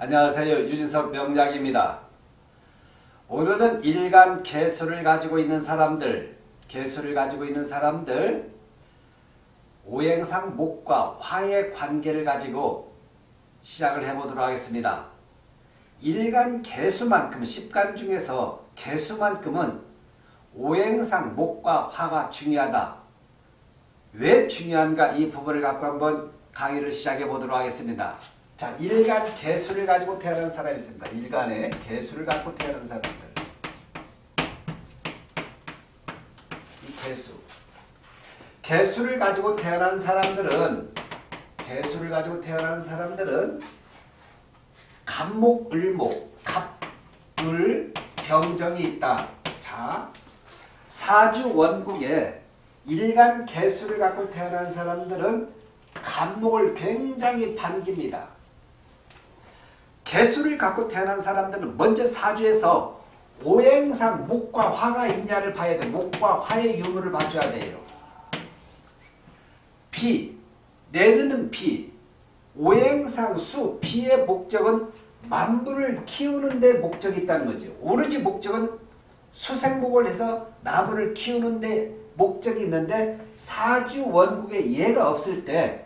안녕하세요. 유진석 명작입니다. 오늘은 일간 개수를 가지고 있는 사람들, 개수를 가지고 있는 사람들, 오행상 목과 화의 관계를 가지고 시작을 해보도록 하겠습니다. 일간 개수만큼, 10간 중에서 개수만큼은 오행상 목과 화가 중요하다. 왜 중요한가 이 부분을 갖고 한번 강의를 시작해 보도록 하겠습니다. 자, 일간 개수를 가지고 태어난 사람이 있습니다. 일간의 개수를 갖고 태어난 사람들. 이 개수. 개수를 가지고 태어난 사람들은 개수를 가지고 태어난 사람들은 갑목, 을목, 갑 을 병정이 있다. 자, 사주 원국에 일간 개수를 갖고 태어난 사람들은 간목을 굉장히 반깁니다. 개수를 갖고 태어난 사람들은 먼저 사주에서 오행상 목과 화가 있냐를 봐야 돼. 목과 화의 유무를 봐줘야 돼요. 비, 내르는 비, 오행상 수, 비의 목적은 만물을 키우는 데 목적이 있다는 거죠. 오로지 목적은 수생목을 해서 나무를 키우는 데 목적이 있는데 사주 원국에 얘가 없을 때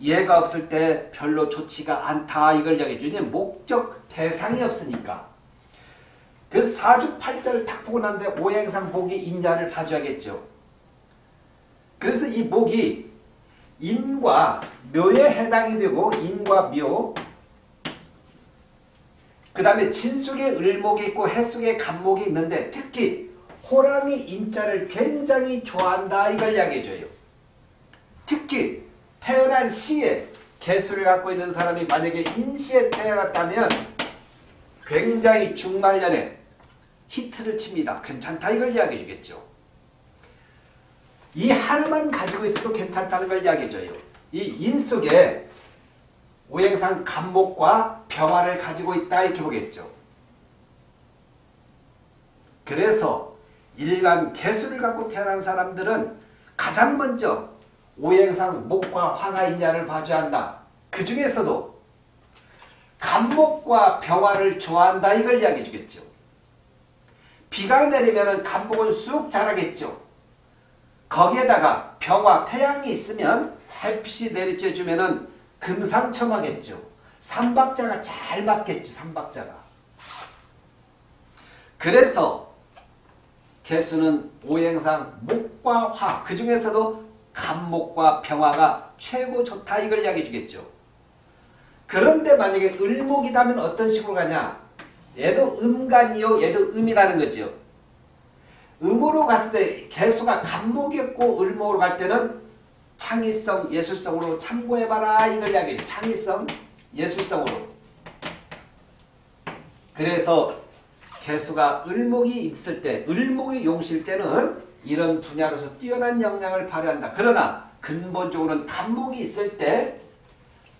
얘가 없을 때 별로 좋지가 않다 이걸 이야기해 주니 목적 대상이 없으니까 그 사주팔자를 탁 보고 난데 오행상 목이 인자를 봐줘야겠죠. 그래서 이 목이 인과 묘에 해당이 되고 인과 묘, 그 다음에 진 속에 을목이 있고 해 속에 간목이 있는데 특히 호랑이 인자를 굉장히 좋아한다 이걸 이야기해줘요. 특히 태어난 시에 개수를 갖고 있는 사람이 만약에 인시에 태어났다면 굉장히 중말년에 히트를 칩니다. 괜찮다 이걸 이야기해 주겠죠. 이 하나만 가지고 있어도 괜찮다는 걸 이야기해 줘요. 이 인 속에 오행상 간목과 병화를 가지고 있다 이렇게 보겠죠. 그래서 일간 개수를 갖고 태어난 사람들은 가장 먼저 오행상 목과 화가 있냐를 봐줘야 한다. 그 중에서도 간목과 병화를 좋아한다 이걸 이야기해 주겠죠. 비가 내리면 간목은 쑥 자라겠죠. 거기에다가 병화, 태양이 있으면 햇빛이 내리쬐 주면은 금상첨화겠죠. 삼박자가 잘 맞겠죠. 삼박자가. 그래서 개수는 오행상 목과 화, 그 중에서도 간목과 병화가 최고 좋다 이걸 이야기해 주겠죠. 그런데 만약에 을목이다면 어떤 식으로 가냐? 얘도 음간이요. 얘도 음이라는 거죠. 음으로 갔을 때 개수가 간목이었고 을목으로 갈 때는 창의성, 예술성으로 참고해봐라 이걸 이야기해요. 창의성, 예술성으로. 그래서 개수가 을목이 있을 때, 을목이 용실 때는 이런 분야로서 뛰어난 역량을 발휘한다. 그러나 근본적으로는 간목이 있을 때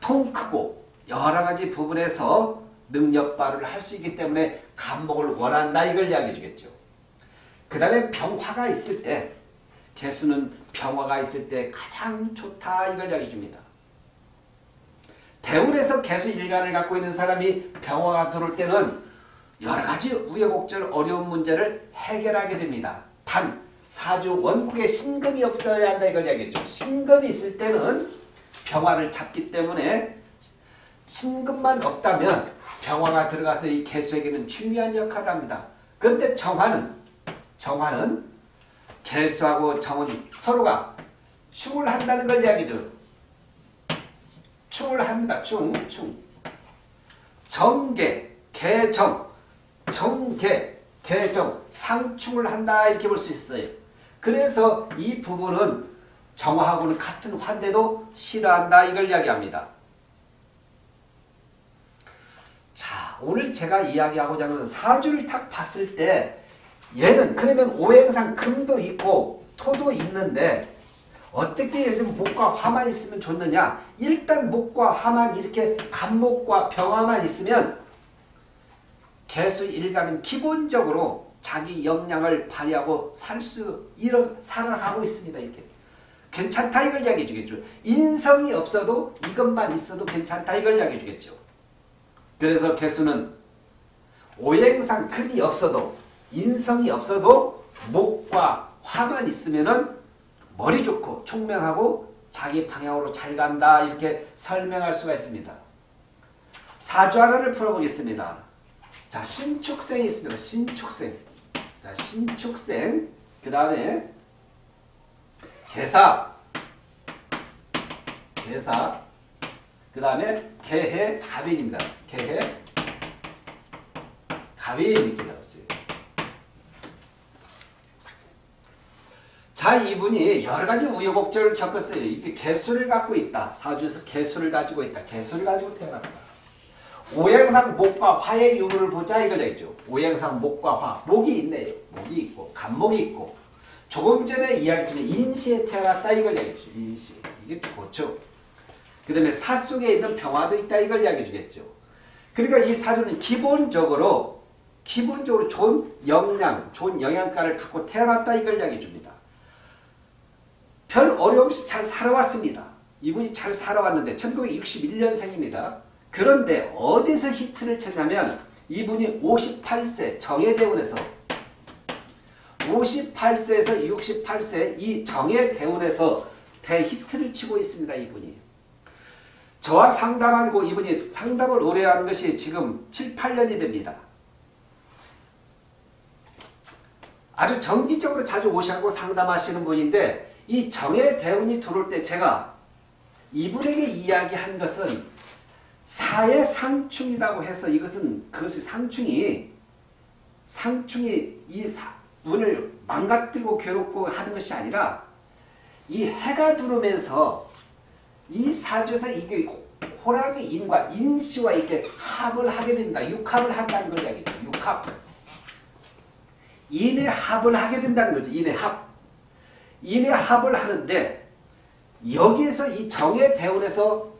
통 크고 여러 가지 부분에서 능력 발휘를 할 수 있기 때문에 간목을 원한다 이걸 이야기해 주겠죠. 그 다음에 병화가 있을 때 개수는 병화가 있을 때 가장 좋다 이걸 이야기해 줍니다. 대운에서 개수 일간을 갖고 있는 사람이 병화가 들어올 때는 여러 가지 우여곡절 어려운 문제를 해결하게 됩니다. 단 사주 원국에 신금이 없어야 한다 이걸 이야기했죠. 신금이 있을 때는 병화를 잡기 때문에 신금만 없다면 병화가 들어가서 이 개수에게는 중요한 역할을 합니다. 그런데 정화는 정화는 개수하고 정은 서로가 충을 한다는 걸 이야기죠. 충을 합니다. 충, 충. 정계, 개정, 정계, 개정, 상충을 한다 이렇게 볼 수 있어요. 그래서 이 부분은 정화하고는 같은 환대도 싫어한다 이걸 이야기합니다. 자 오늘 제가 이야기하고자 하는 사주를 딱 봤을 때 얘는 그러면 오행상 금도 있고 토도 있는데 어떻게 예를 들면 목과 화만 있으면 좋느냐 일단 목과 화만 이렇게 간목과 병화만 있으면 개수 일간은 기본적으로 자기 역량을 발휘하고 살 수, 이러, 살아가고 있습니다. 이렇게. 괜찮다 이걸 이야기해 주겠죠. 인성이 없어도 이것만 있어도 괜찮다 이걸 이야기해 주겠죠. 그래서 개수는 오행상 금이 없어도 인성이 없어도 목과 화만 있으면은 머리 좋고 총명하고 자기 방향으로 잘 간다 이렇게 설명할 수가 있습니다. 사주 하나를 풀어보겠습니다. 자 신축생이 있습니다. 신축생. 자 신축생 그 다음에 개사 개사 그 다음에 개해 갑인입니다. 개해 갑인 이렇게 나왔어요. 자 이분이 여러 가지 우여곡절을 겪었어요. 이게 개수를 갖고 있다. 사주에서 개수를 가지고 있다. 개수를 가지고 태어났다. 오행상 목과 화의 유무를 보자 이걸 되죠. 오행상 목과 화. 목이 있네요. 목이 있고 간목이 있고 조금 전에 이야기했지만 인시에 태어났다 이걸 얘기해죠. 인시. 이게 좋죠. 그 다음에 사 속에 있는 평화도 있다 이걸 이야기해 주겠죠. 그러니까 이 사주는 기본적으로 기본적으로 좋은 영양, 좋은 영양가를 갖고 태어났다 이걸 이야기해 줍니다. 별 어려움 없이 잘 살아왔습니다. 이분이 잘 살아왔는데 1961년생입니다. 그런데 어디서 히트를 쳤냐면 이분이 58세 정예대원에서 58세에서 68세 이 정예대원에서 대히트를 치고 있습니다. 이분이. 저와 상담하고 이분이 상담을 오래 하는 것이 지금 7, 8년이 됩니다. 아주 정기적으로 자주 오시고 상담하시는 분인데 이 정의 대운이 들어올 때 제가 이분에게 이야기한 것은 사의 상충이라고 해서 이것은 그것이 상충이 상충이 이 사, 운을 망가뜨리고 괴롭고 하는 것이 아니라 이 해가 들어오면서 이 사주에서 이게 호랑이 인과 인시와 이렇게 합을 하게 된다. 육합을 한다는 걸 이야기죠. 육합. 인의 합을 하게 된다는 거죠. 인의 합. 인의 합을 하는데 여기에서 이 정의 대운에서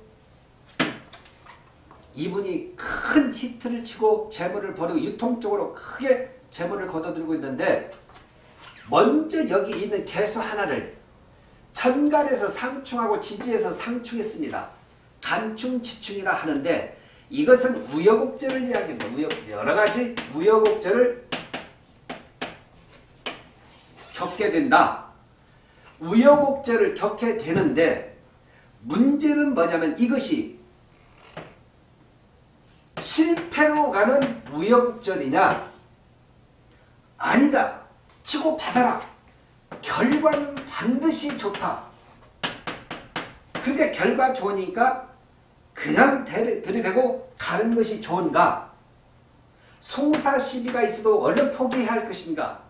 이분이 큰 히트를 치고 재물을 벌이고 유통 쪽으로 크게 재물을 거둬들고 있는데 먼저 여기 있는 개수 하나를 천간에서 상충하고 지지에서 상충했습니다. 간충지충이라 하는데 이것은 우여곡절을 이야기합니다. 우여, 여러 가지 우여곡절을 겪게 된다. 우여곡절을 겪게 되는데 문제는 뭐냐면 이것이 실패로 가는 우여곡절이냐 아니다. 치고 받아라. 결과는 반드시 좋다. 그러니까 결과 좋으니까 그냥 들이대고 가는 것이 좋은가? 송사 시비가 있어도 얼른 포기할 것인가?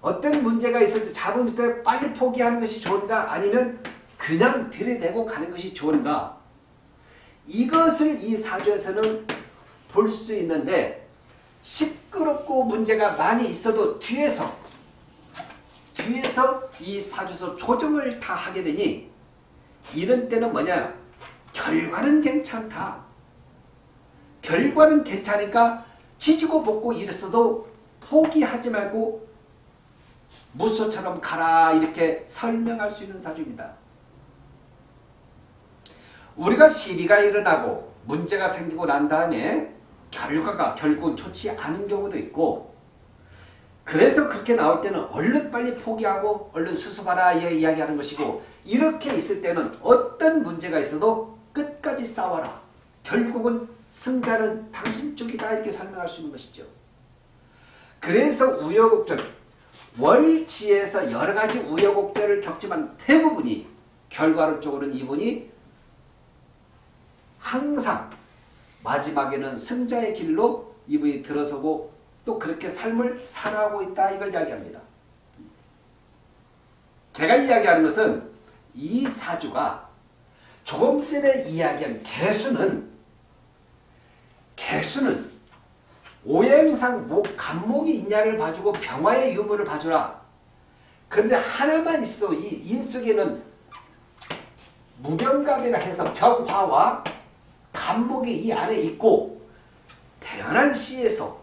어떤 문제가 있을 때 잡음 있을 때 빨리 포기하는 것이 좋은가? 아니면 그냥 들이대고 가는 것이 좋은가? 이것을 이 사주에서는 볼 수 있는데 시끄럽고 문제가 많이 있어도 뒤에서 뒤에서 이 사주서 조정을 다 하게 되니 이런 때는 뭐냐 결과는 괜찮다 결과는 괜찮으니까 지지고 볶고 이랬어도 포기하지 말고 무소처럼 가라 이렇게 설명할 수 있는 사주입니다. 우리가 시비가 일어나고 문제가 생기고 난 다음에 결과가 결국은 좋지 않은 경우도 있고 그래서 그렇게 나올 때는 얼른 빨리 포기하고 얼른 수습하라 이야기하는 것이고 이렇게 있을 때는 어떤 문제가 있어도 끝까지 싸워라. 결국은 승자는 당신 쪽이다 이렇게 설명할 수 있는 것이죠. 그래서 우여곡절 월지에서 여러 가지 우여곡절을 겪지만 대부분이 결과론적으로는 이분이 항상 마지막에는 승자의 길로 이분이 들어서고 또 그렇게 삶을 살아가고 있다 이걸 이야기합니다. 제가 이야기하는 것은 이 사주가 조금 전에 이야기한 개수는 개수는 오행상 목, 간목이 있냐를 봐주고 병화의 유무를 봐주라. 그런데 하나만 있어 이인 속에는 무병갑이라 해서 병화와 간목이 이 안에 있고 태어난 시에서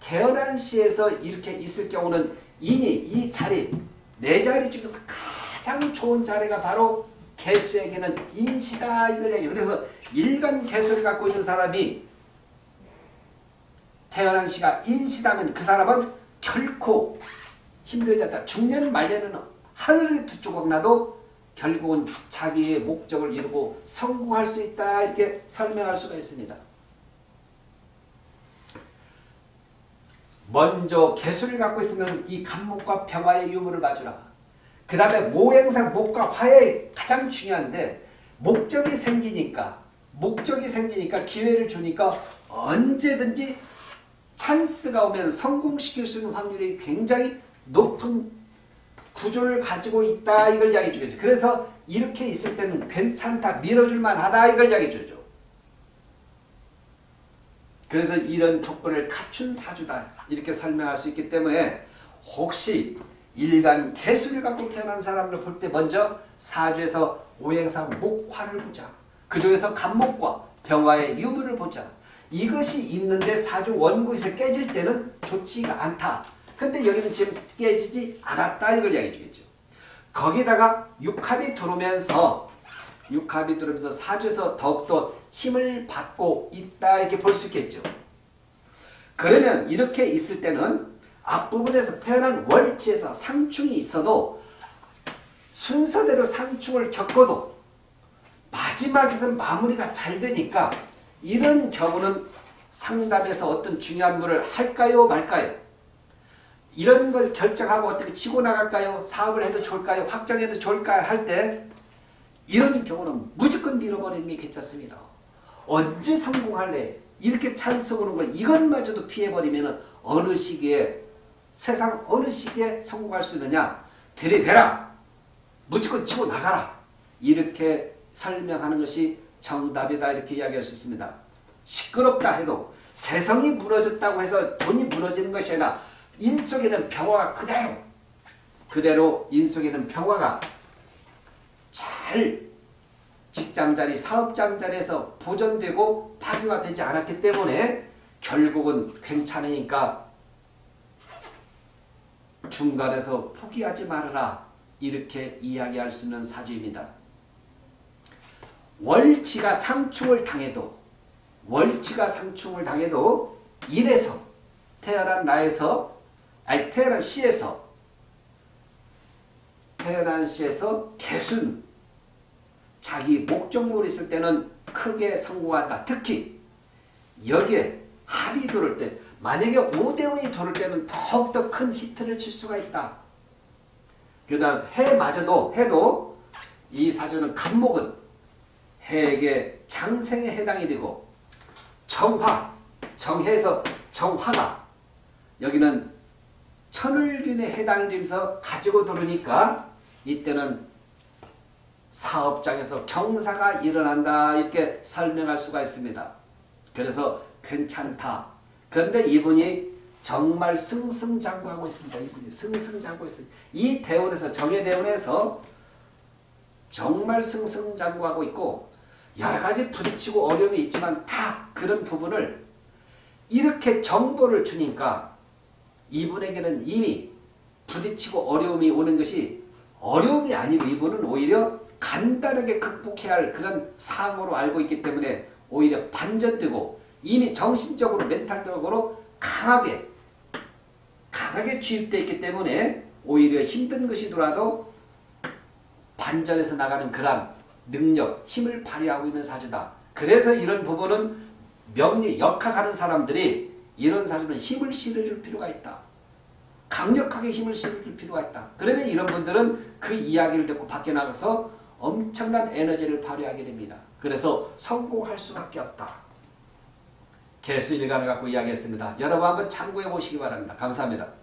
태어난 시에서 이렇게 있을 경우는 인이 이 자리 네 자리 중에서 가장 좋은 자리가 바로 개수에게는 인시다 얘기해요. 그래서 일간 개수를 갖고 있는 사람이 태어난 시가 인시다면 그 사람은 결코 힘들지 않다. 중년 말년은 하늘이 두 조각 나도 결국은 자기의 목적을 이루고 성공할 수 있다 이렇게 설명할 수가 있습니다. 먼저 개수를 갖고 있으면 이 간목과 병화의 유무를 봐주라. 그 다음에 모행상 목과 화의 가장 중요한데 목적이 생기니까 목적이 생기니까 기회를 주니까 언제든지 찬스가 오면 성공시킬 수 있는 확률이 굉장히 높은 구조를 가지고 있다 이걸 이야기해 주겠어요. 그래서 이렇게 있을 때는 괜찮다 밀어줄 만 하다 이걸 이야기해 주죠. 그래서 이런 조건을 갖춘 사주다 이렇게 설명할 수 있기 때문에 혹시 일간 개수를 갖고 태어난 사람을 볼 때 먼저 사주에서 오행상 목화를 보자. 그 중에서 간목과 병화의 유무를 보자. 이것이 있는데 사주 원국에서 깨질 때는 좋지가 않다. 근데 여기는 지금 깨지지 않았다 이걸 이야기해 주겠죠. 거기다가 육합이 들어오면서 육합이 들어오면서 사주에서 더욱더 힘을 받고 있다 이렇게 볼 수 있겠죠. 그러면 이렇게 있을 때는 앞부분에서 태어난 월지에서 상충이 있어도 순서대로 상충을 겪어도 마지막에서 마무리가 잘 되니까 이런 경우는 상담에서 어떤 중요한 물을 할까요 말까요? 이런 걸 결정하고 어떻게 치고 나갈까요? 사업을 해도 좋을까요? 확정해도 좋을까요? 할 때 이런 경우는 무조건 밀어버리는 게 괜찮습니다. 언제 성공할래? 이렇게 찬스 오는 거 이것마저도 피해버리면 어느 시기에 세상 어느 시기에 성공할 수 있느냐? 들이대라. 무조건 치고 나가라. 이렇게 설명하는 것이 정답이다 이렇게 이야기할 수 있습니다. 시끄럽다 해도 재성이 무너졌다고 해서 돈이 무너지는 것이 아니라 인 속에는 평화가 그대로 그대로 인 속에는 평화가 잘 직장자리, 사업장자리에서 보존되고 파괴가 되지 않았기 때문에 결국은 괜찮으니까 중간에서 포기하지 말아라 이렇게 이야기할 수 있는 사주입니다. 월치가 상충을 당해도 월치가 상충을 당해도 일에서 태어난 나에서 아니 태어난 시에서 태어난 시에서 개수는 자기 목적물이 있을 때는 크게 성공한다. 특히 여기에 합이 들을 때 만약에 5대5이 들을 때는 더욱더 큰 히트를 칠 수가 있다. 그 다음 해마저도 해도 이 사주는 간목은 해에게 장생에 해당이 되고 정화 정해에서 정화가 여기는 천을균에 해당이 되면서 가지고 들으니까 이때는 사업장에서 경사가 일어난다 이렇게 설명할 수가 있습니다. 그래서 괜찮다. 그런데 이분이 정말 승승장구하고 있습니다. 이분이 승승장구 있습니다. 이 대원에서 정예대원에서 정말 승승장구하고 있고 여러 가지 부딪히고 어려움이 있지만 다 그런 부분을 이렇게 정보를 주니까 이분에게는 이미 부딪히고 어려움이 오는 것이 어려움이 아니고 이분은 오히려 간단하게 극복해야 할 그런 상으로 알고 있기 때문에 오히려 반전되고 이미 정신적으로 멘탈적으로 강하게 강하게 주입되어 있기 때문에 오히려 힘든 것이더라도 반전해서 나가는 그런 능력, 힘을 발휘하고 있는 사주다. 그래서 이런 부분은 명리, 역학하는 사람들이 이런 사주는 힘을 실어줄 필요가 있다. 강력하게 힘을 실어줄 필요가 있다. 그러면 이런 분들은 그 이야기를 듣고 밖에 나가서 엄청난 에너지를 발휘하게 됩니다. 그래서 성공할 수밖에 없다. 개수 일간을 갖고 이야기했습니다. 여러분 한번 참고해 보시기 바랍니다. 감사합니다.